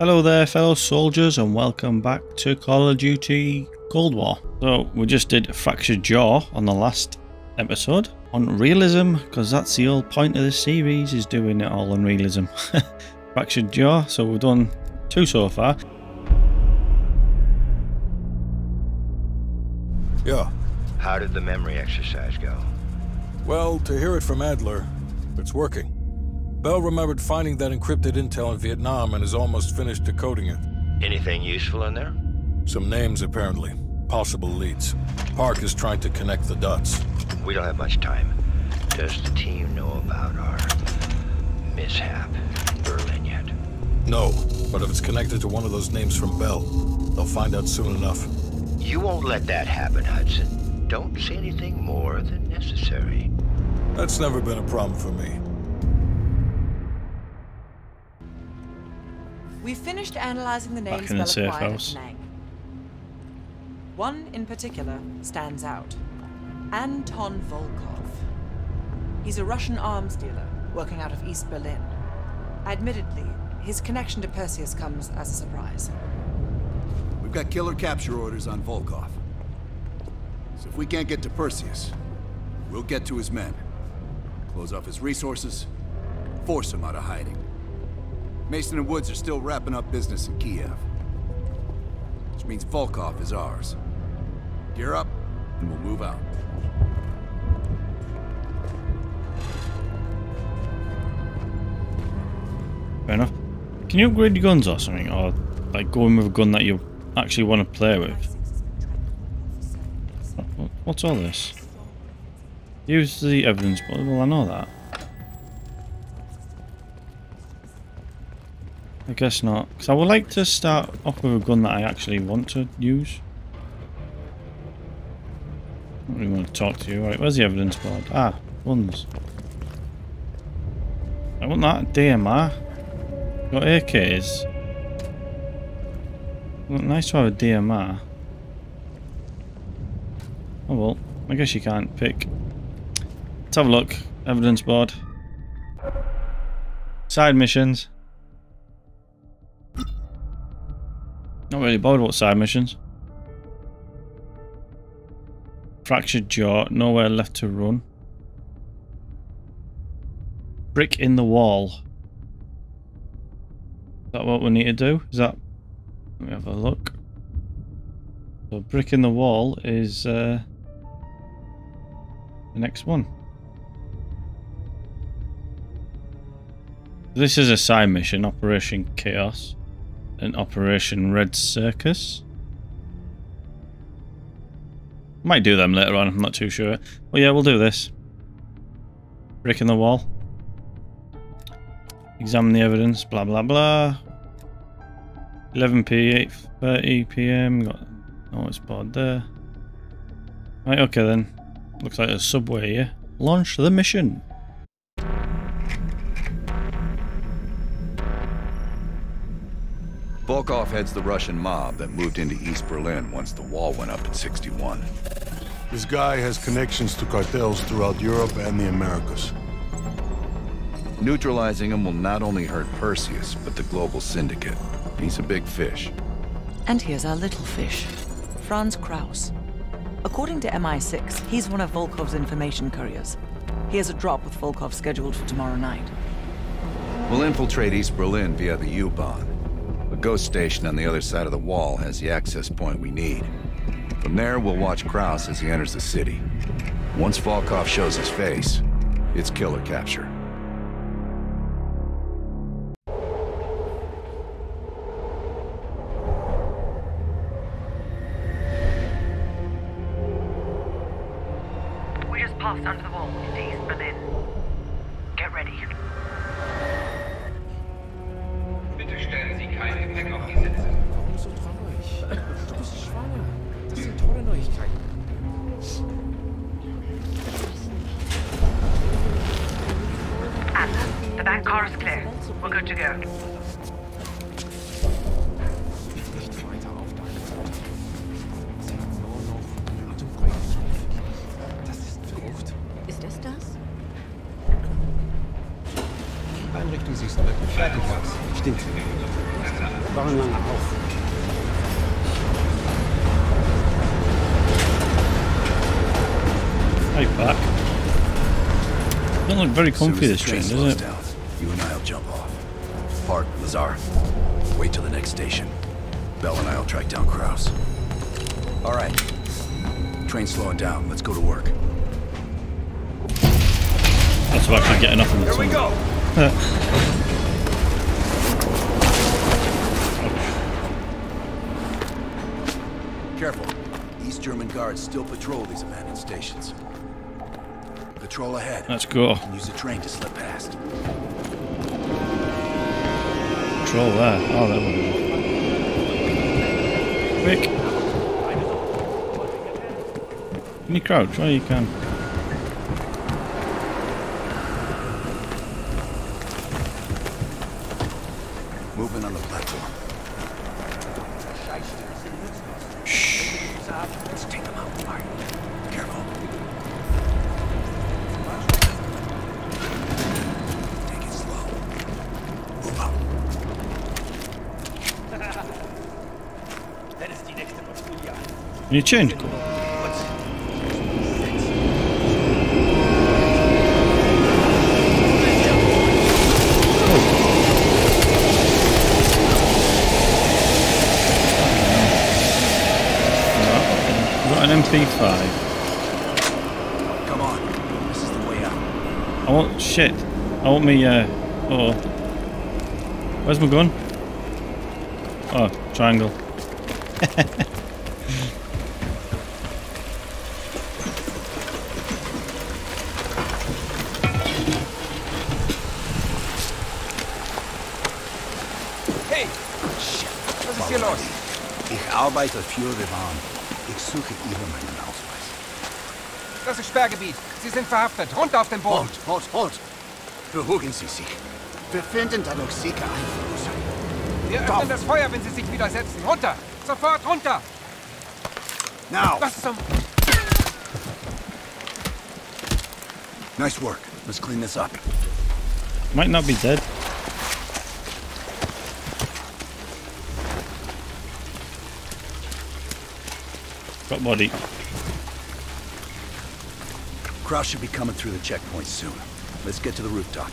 Hello there fellow soldiers and welcome back to Call of Duty Cold War. So we just did Fractured Jaw on the last episode on realism because that's the whole point of the series is doing it all on realism. Fractured Jaw, so we've done two so far. Yeah. How did the memory exercise go? Well, to hear it from Adler, it's working. Bell remembered finding that encrypted intel in Vietnam and is almost finished decoding it. Anything useful in there? Some names, apparently. Possible leads. Park is trying to connect the dots. We don't have much time. Does the team know about our mishap in Berlin yet? No, but if it's connected to one of those names from Bell, they'll find out soon enough. You won't let that happen, Hudson. Don't say anything more than necessary. That's never been a problem for me. We've finished analyzing the names in the acquired house. at Penang. One in particular stands out. Anton Volkov. He's a Russian arms dealer working out of East Berlin. Admittedly, his connection to Perseus comes as a surprise. We've got killer capture orders on Volkov. So if we can't get to Perseus, we'll get to his men. Close off his resources, force him out of hiding. Mason and Woods are still wrapping up business in Kiev. Which means Volkov is ours. Gear up, and we'll move out. Fair enough. Can you upgrade your guns or something? Or like go in with a gun that you actually want to play with? What's all this? Use the evidence, but well I know that. I guess not. Because I would like to start off with a gun that I actually want to use. I don't really want to talk to you. Right, where's the evidence board? Ah, guns. I want that DMR. Got AKs. Well, nice to have a DMR. Oh well, I guess you can't pick. Let's have a look. Evidence board. Side missions. Not really bothered about side missions. Fractured jaw, nowhere left to run. Brick in the wall. Is that what we need to do? Is that... Let me have a look. So brick in the wall is uh, the next one. This is a side mission, Operation Chaos and Operation Red Circus. Might do them later on, I'm not too sure. Well, yeah, we'll do this. Brick in the wall. Examine the evidence, blah blah blah. 11 p 8.30 pm, got notice board there. Right, okay then. Looks like a subway here. Launch the mission. Volkov heads the Russian mob that moved into East Berlin once the wall went up in 61. This guy has connections to cartels throughout Europe and the Americas. Neutralizing him will not only hurt Perseus, but the global syndicate. He's a big fish. And here's our little fish, Franz Kraus. According to MI6, he's one of Volkov's information couriers. He has a drop with Volkov scheduled for tomorrow night. We'll infiltrate East Berlin via the U-Bahn. Ghost station on the other side of the wall has the access point we need. From there, we'll watch Kraus as he enters the city. Once Volkov shows his face, it's killer capture. Back. Don't look very comfy this train, does it? down, you and I'll jump off. Park, Lazar. Wait till the next station. Bell and I'll track down Kraus. All right. Train slowing down. Let's go to work. That's about actually getting off in the Here we go. Careful. East German guards still patrol these abandoned stations. Patrol ahead. Let's go. And use the train to slip past. Control there. Oh, there we go. Quick. Can you crouch? Oh, you can. Moving on the platform. Let's take them out. All right. Careful. Take it slow. Move up. Can you change? An MP5. Come on. This is the way out. I want shit. I want me. Uh oh. Where's my gun? Oh, triangle. Ich arbeite für die Bahn. Ich suche Ihnen meinen Ausweis. Das ist Sperrgebiet. Sie sind verhaftet. Runter auf den Boden. Halt, halt, halt. Beruhigen Sie sich. Wir finden da noch sicher Einfluss. Wir öffnen das Feuer, wenn Sie sich widersetzen. Runter! Sofort runter! Now! Was zum... Nice work. Let's clean this up. Might not be dead. Got body. Kraus should be coming through the checkpoint soon. Let's get to the rooftop.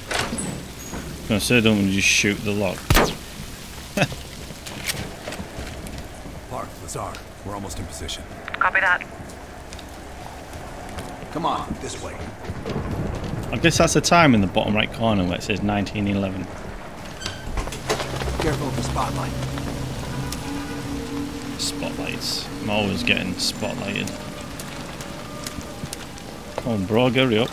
gonna say don't we just shoot the lock. Park, Lazar. We're almost in position. Copy that. Come on, this way. I guess that's the time in the bottom right corner where it says 1911. Careful of the spotlight. Spotlights. I'm always getting spotlighted. Come on, bro, hurry up.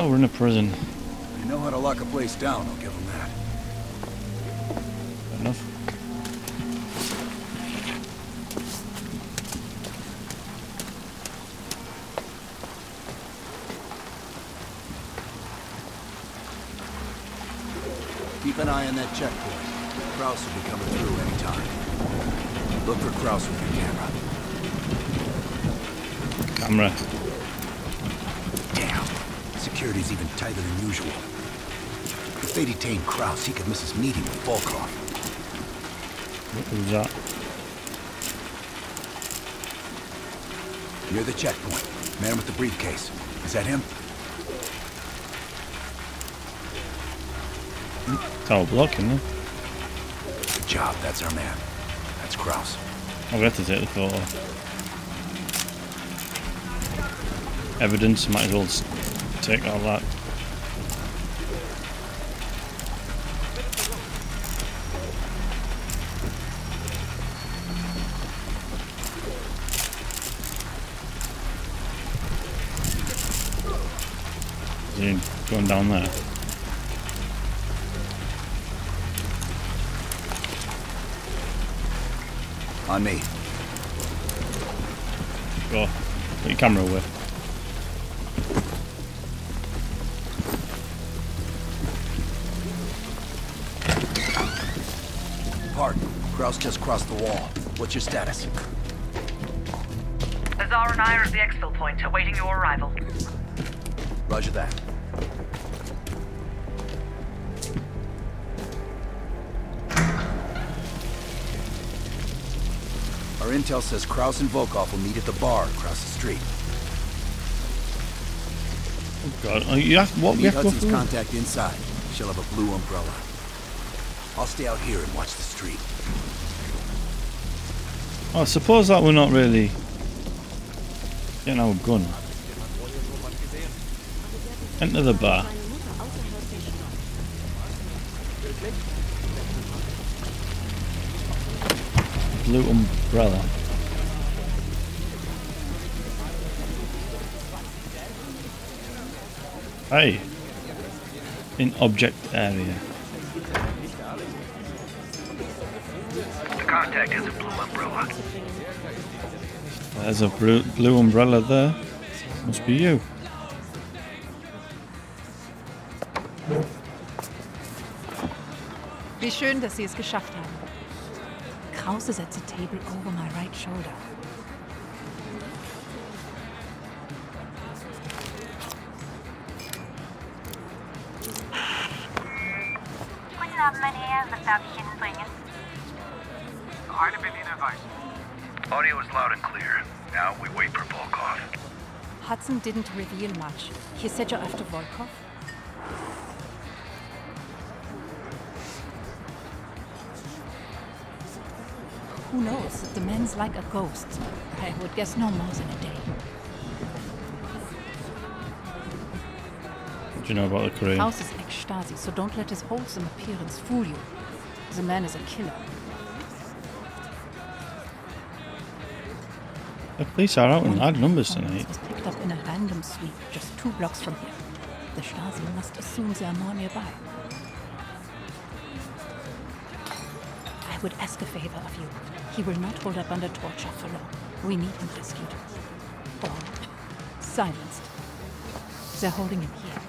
Oh, we're in a prison. They know how to lock a place down, I'll give them that. Kraus will be coming through anytime. Look for Kraus with your camera. Camera. Damn. Security's even tighter than usual. If they detain Kraus, he could miss his meeting with Volkov. What was that? Near the checkpoint. Man with the briefcase. Is that him? Tower block, isn't it? Job. That's our man. That's Kraus. Oh, I'll have to take the photo. Evidence, might as well take all that. Going down there? On me. Go. Put your camera away. Park. Kraus just crossed the wall. What's your status? Lazar and I are at the exfil point, awaiting your arrival. Roger that. Intel says Kraus and Volkov will meet at the bar across the street. Oh God, oh, you have, what we Meet have Hudson's contact inside. She'll have a blue umbrella. I'll stay out here and watch the street. I suppose that we're not really getting our gun. Enter the bar. Blue umbrella. Hey. In object area. Contact has a blue umbrella. There's a blue, blue umbrella there. Must be you. Wie schön, dass Sie es geschafft haben. Kraus is at the table over my right shoulder. Guten Abend, mein Herr. Was darf ich Ihnen bringen? Eine Berliner Weiß. Audio is loud and clear. Now we wait for Volkov. Hudson didn't reveal much. He said you're after Volkov? Who knows? The man's like a ghost. I would guess no more than a day. What do you know about the Korean? House is ex-Stasi, so don't let his wholesome appearance fool you. The man is a killer. The police are out in large numbers tonight. was picked up in a random sweep just two blocks from here. The Stasi must assume they are more nearby. I would ask a favor of you. He will not hold up under torture for long. We need him rescued. Or silenced. They're holding him here.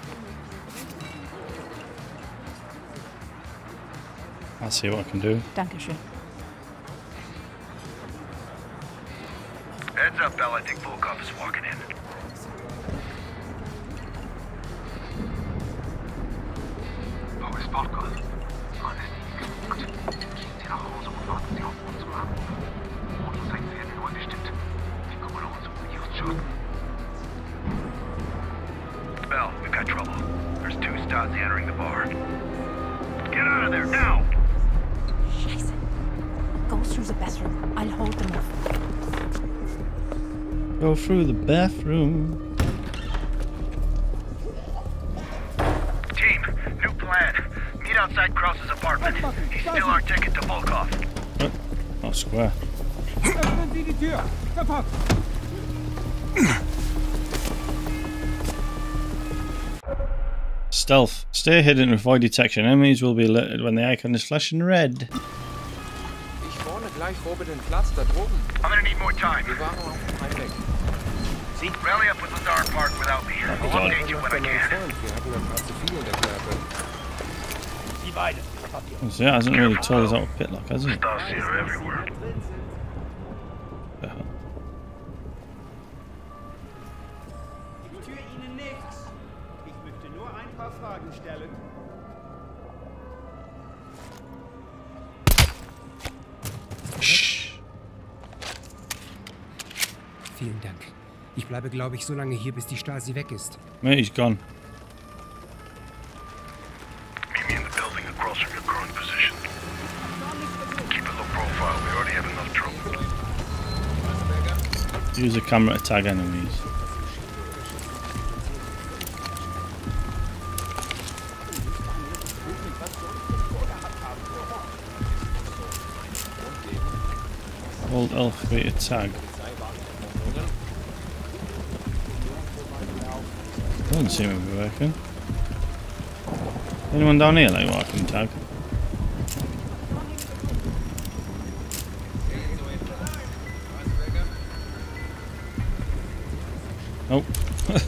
I'll see what I can do. Dankeschön. Heads up, Bell. I think Volkov is walking in. Through the bathroom. Team, new plan. Meet outside Kraus's apartment. He's still our ticket to Volkov. Oh, not square. Öffnen Sie die Tür! Sofort! Stealth. Stay hidden to avoid detection. Enemies will be alerted when the icon is flashing red. Ich vorne gleich oben den Platz, da droben. I'm gonna need more time. Wir waren auf dem Heimweg. Rally up with the dark Park without me. I'll Lazar. update you when I can. Freund, wir hatten ein paar zu viel in der Kneipe. So yeah, hasn't really told us out of Pitlock, has he? Stasi are everywhere. Yeah. Ich tue Ihnen nichts. Ich möchte nur ein paar Fragen stellen. Bleibe, glaube ich, so lange hier, bis die Stasi weg ist. Mate, he's gone. Meet me in the building across from your current position. Keep a low profile. We already have enough trouble. Use the camera to tag enemies. Hold L3 to tag. Doesn't seem to be working. Anyone down here what I can tag? Nope.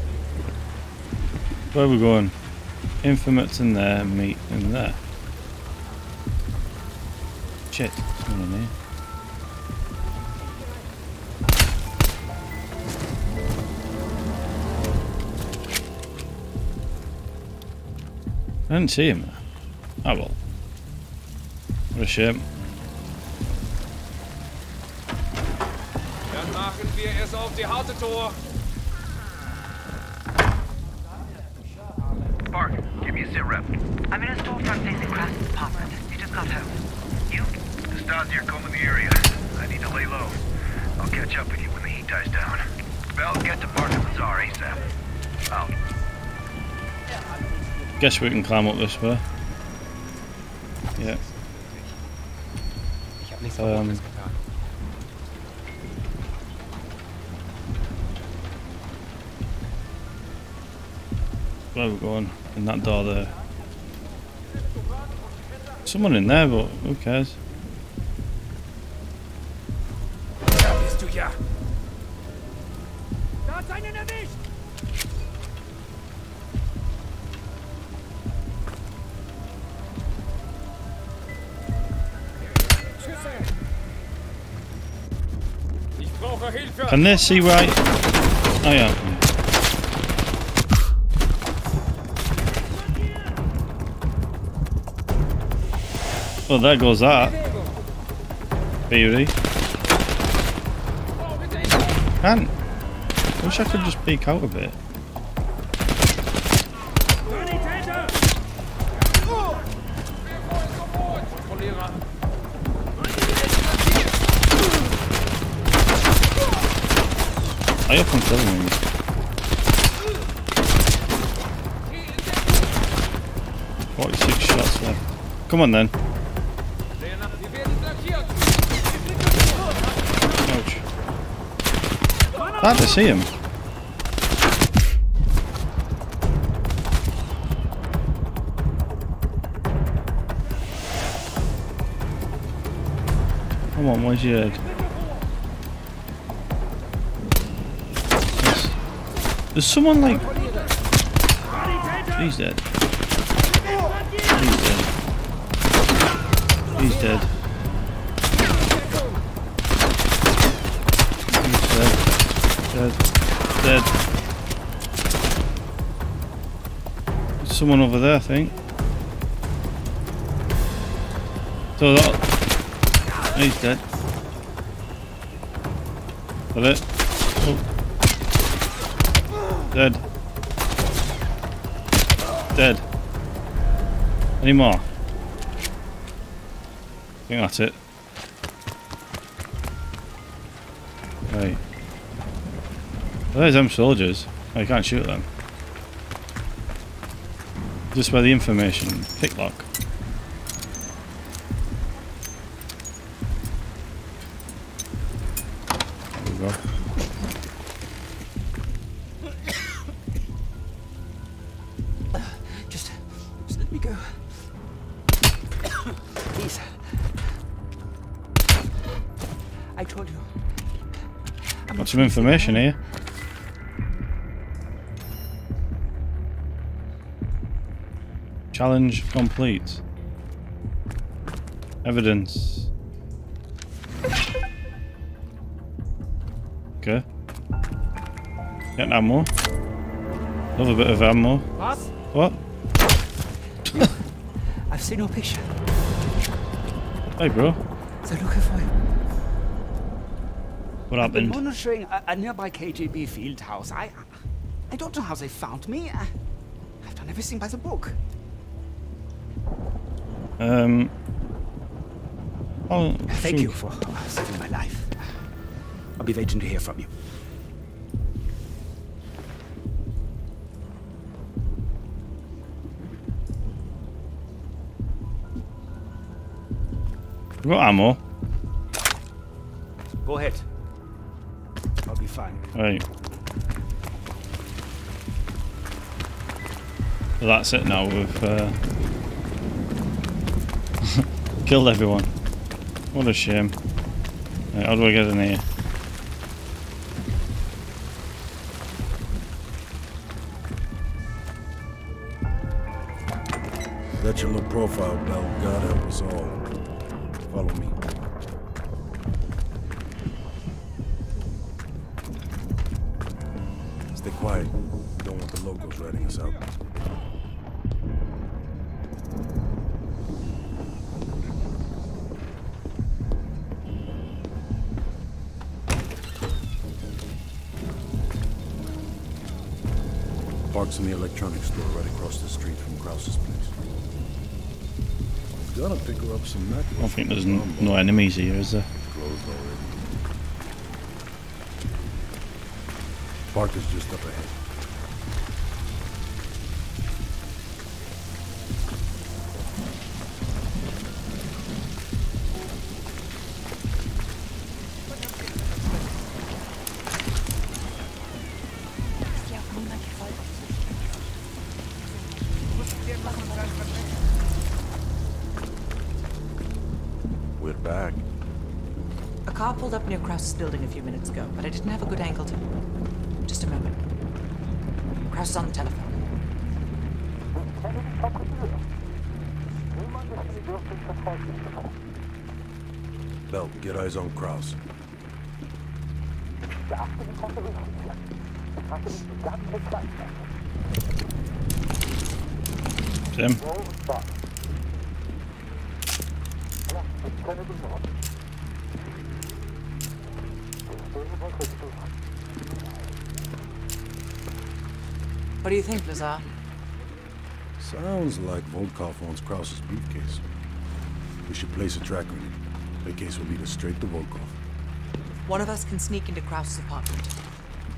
Where are we going? Infamous in there, meat in there. Shit, someone in here. I didn't see him there. Oh well. What a shame. Pass auf die harte Tor. Park, give me a sit rep. I'm in a storefront facing Kraus's apartment. He just got home. You? Nastasia combing the area. I need to lay low. I'll catch up with you when the heat dies down. Bell, get to Park and Lazar ASAP. Eh, Out. Guess we can climb up this way. Yeah. Ich habe nichts. Verbotenes getan. Where are we going? In that door there. Someone in there, but who cares? Can they see right? Oh yeah. Well, there goes that. Beauty. Can't. Wish I could just peek out a bit. I and killing me. Forty-six shots left. Come on then. Ouch. Glad to see him. Come on, where's your head? There's someone like. He's dead. He's dead. He's dead. He's dead. Dead. Dead. There's someone over there, I think. So that. He's dead. That it? Dead. Dead. Any more? I think that's it. Right. There's them soldiers. Oh, can't shoot them. Just where the information. Picklock. Some information here. Challenge complete. Evidence. Okay. Getting ammo. Love a bit of ammo. Was? What? I've seen your picture. Hey, bro. They're looking for you. What I've been monitoring a, a nearby KGB field house. I, I don't know how they found me. I, I've done everything by the book. Um. Oh, Thank you for saving my life. I'll be waiting to hear from you. We got ammo. Go ahead. I'll be fine. Right. So that's it now. We've uh, killed everyone. What a shame. Right, how do I get in here? That's your low profile, Bell. God help us all. It's in the electronics store right across the street from Kraus's place. Gonna pick her up some necklace. I don't think there's no enemies here, is there? Closed already. Parker's just up ahead. Pulled up near Kraus's building a few minutes ago, but I didn't have a good angle to. Just a moment. Kraus is on the telephone. Bell, get eyes on Kraus. Tim? What do you think, Lazar? Sounds like Volkov owns Kraus's briefcase. We should place a tracker in it. The case will lead us straight to Volkov. One of us can sneak into Kraus's apartment.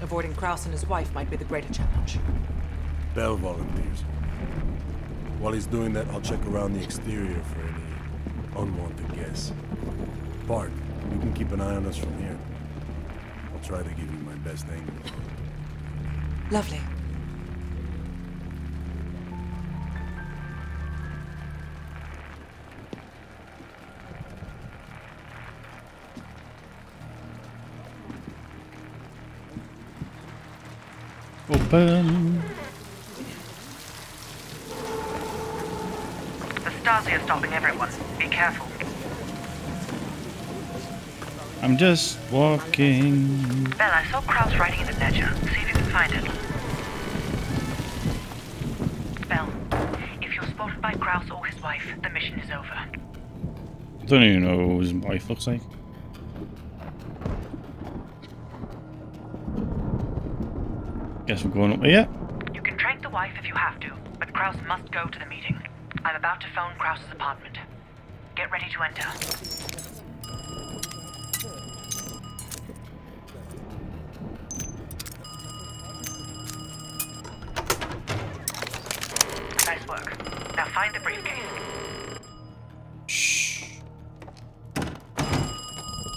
Avoiding Kraus and his wife might be the greater challenge. Bell volunteers. While he's doing that, I'll check around the exterior for any unwanted guests. Park, you can keep an eye on us from here. I'll try to give you my best angle. Lovely. Open. The Stasi are stopping everyone. Be careful. I'm just walking. Bell, I saw Kraus writing in the ledger. See if you can find it. Bell, if you're spotted by Kraus or his wife, the mission is over. I don't even know what his wife looks like. Guess we're going up here. You can trank the wife if you have to, but Kraus must go to the meeting. I'm about to phone Kraus's apartment. Get ready to enter. The briefcase.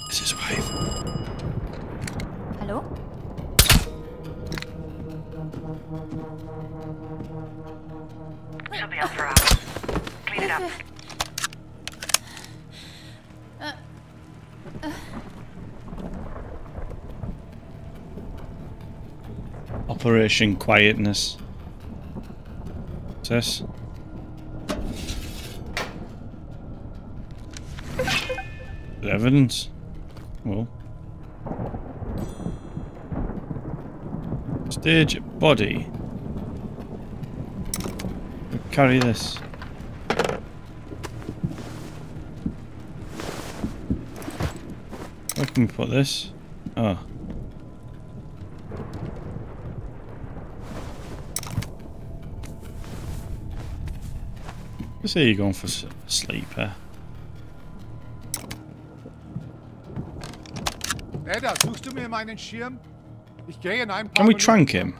This is wife. Hallo? She'll be up for hours. Clean it up. Operation Quietness. What's this? Evidence. Well. Stage body. Carry this. Where can put this? Oh. I say you're going for s- mir meinen Schirm? Ich gehe in ein paar Can we trank him?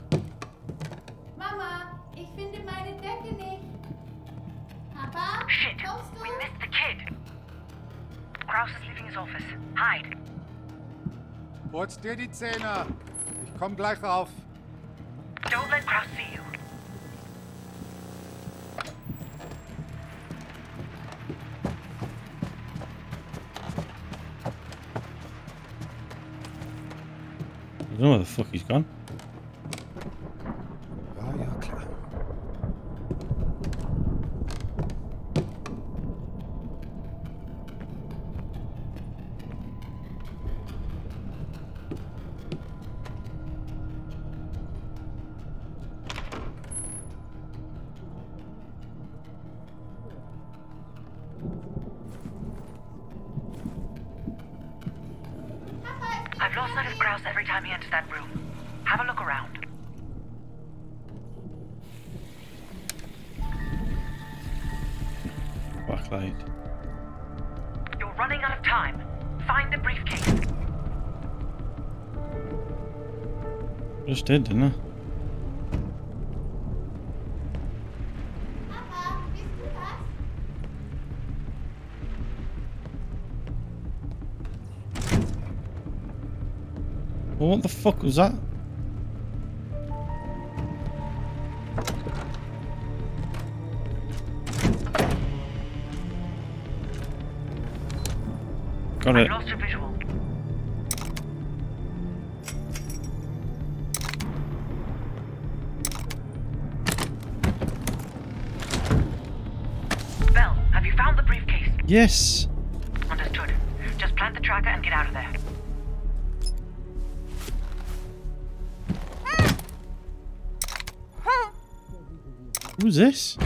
Mama, ich finde meine Decke nicht. Papa, Shit, kommst du? we missed the kid. Kraus is leaving his office. Hide. Putz dir die Zähne. Ich komm gleich rauf. Don't let Kraus see you. Know where the fuck he's gone. Backlight. You're running out of time. Find the briefcase. Just did, didn't I? Well, what the fuck was that? Got I lost your visual. Bell, have you found the briefcase? Yes. Understood. Just plant the tracker and get out of there. Who's this?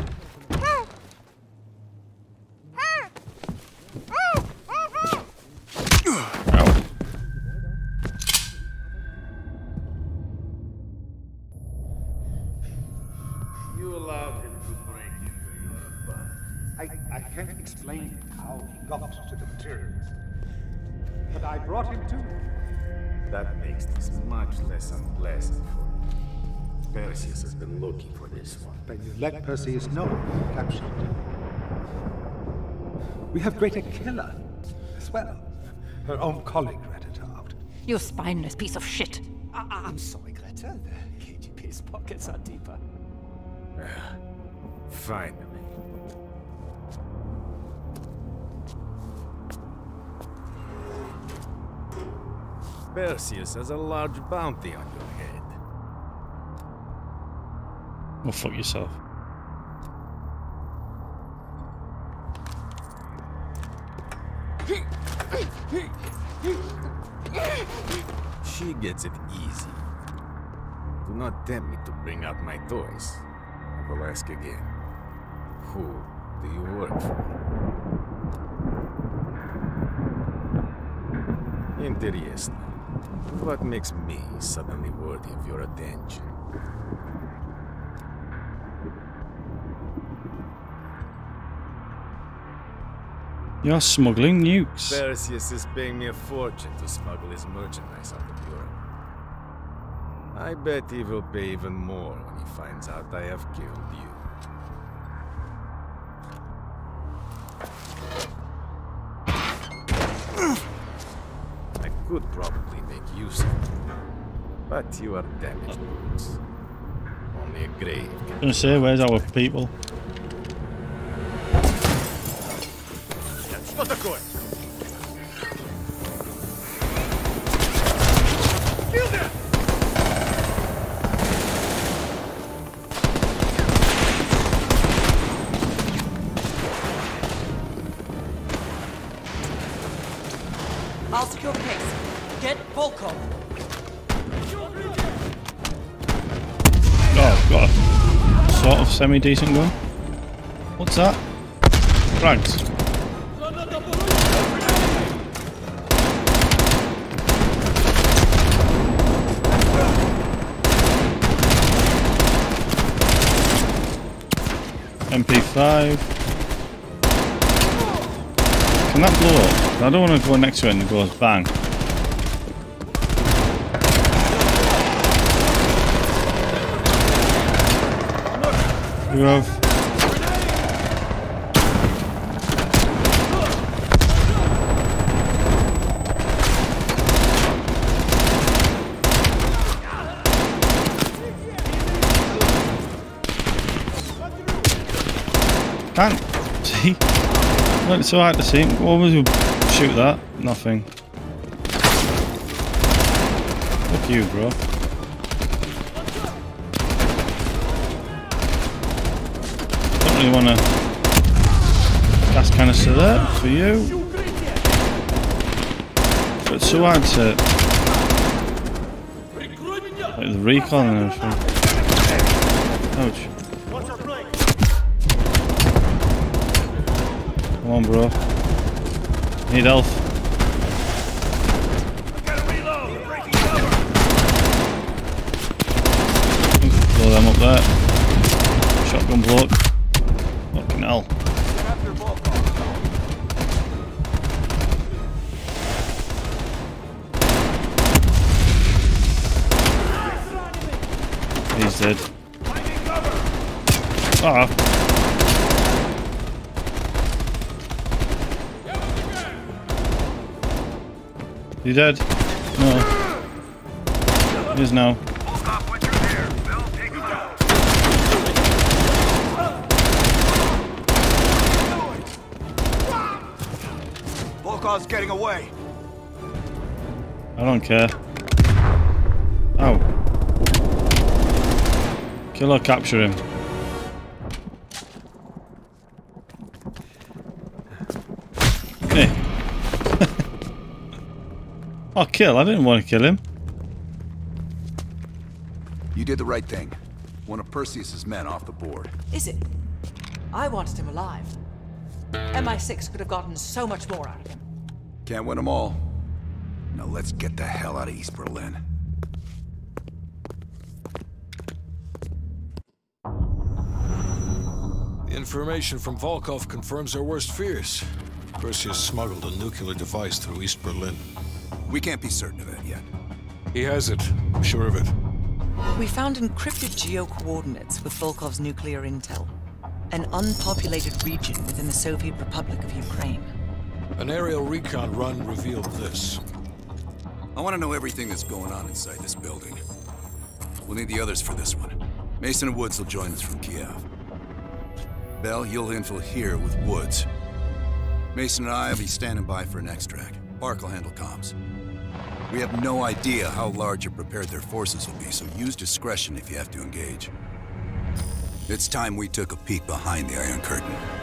Perseus has been looking for this one. Then you let Perseus know you captured. We have Greater Killer as well. Her own colleague ratted her out. You spineless piece of shit. I- I- I'm sorry, Greta. The KGB's pockets are deeper. Finally. Perseus has a large bounty on your Go fuck yourself. She gets it easy. Do not tempt me to bring out my toys. I will ask again. Who do you work for? Interesting. What makes me suddenly worthy of your attention? You're smuggling nukes. Perseus is paying me a fortune to smuggle his merchandise out of Europe. I bet he will pay even more when he finds out I have killed you. I could probably make use of you, but you are damaged goods. Only a grave can gonna say, where's our people? Что такое? I'll secure the case. Get Volkov. Oh, got a sort of semi-decent gun. What's that? Frags. MP5. Can that blow up? I don't want to go next to it and it goes bang. You have Can't see. It's so hard to see. What was you shoot that? Nothing. Fuck you, bro. Don't really want to gas canister there for you. But it's so hard to like the recall and everything. Ouch. on, bro. Need health. Blow them up there. Shotgun block. Fucking hell. He's dead. Ah. You dead? No. He is now. Volkov's getting away. I don't care. Oh. Kill or capture him. Oh, kill. I didn't want to kill him. You did the right thing. One of Perseus's men off the board. Is it? I wanted him alive. MI6 could have gotten so much more out of him. Can't win them all. Now let's get the hell out of East Berlin. The information from Volkov confirms our worst fears. Perseus smuggled a nuclear device through East Berlin. We can't be certain of that yet. He has it. I'm sure of it. We found encrypted geo-coordinates with Volkov's nuclear intel. An unpopulated region within the Soviet Republic of Ukraine. An aerial recon run revealed this. I want to know everything that's going on inside this building. We'll need the others for this one. Mason and Woods will join us from Kiev. Bell, you'll infil here with Woods. Mason and I will be standing by for an extract. Park will handle comms. We have no idea how large or prepared their forces will be, so use discretion if you have to engage. It's time we took a peek behind the Iron Curtain.